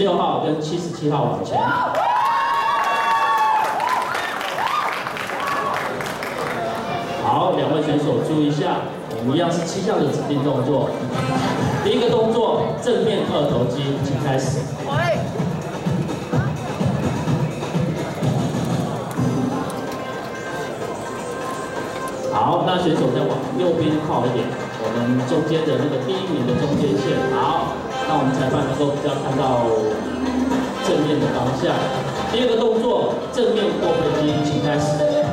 六号跟七十七号往前。好，两位选手注意一下，我们一样是七项的指定动作。第一个动作，正面二头肌，请开始。好，那选手再往右边靠一点，我们中间的那个第一名的中间线。好，我们裁判能够比较看到正面的方向。第二个动作，正面过飞机，请开始。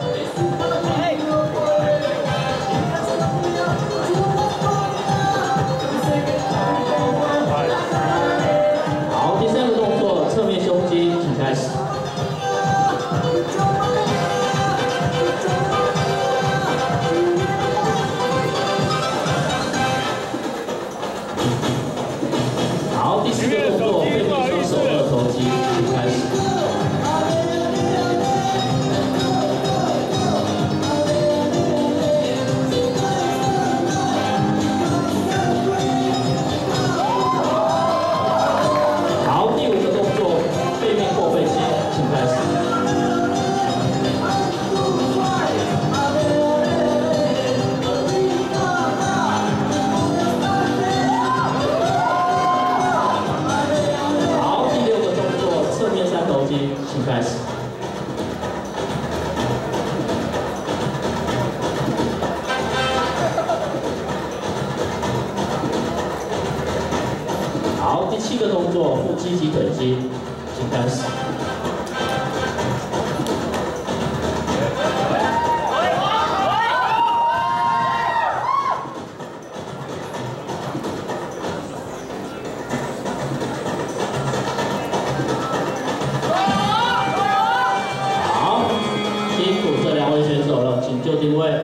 面三头肌，请开始。好，第七个动作，腹肌及腿肌，请开始。请就定位。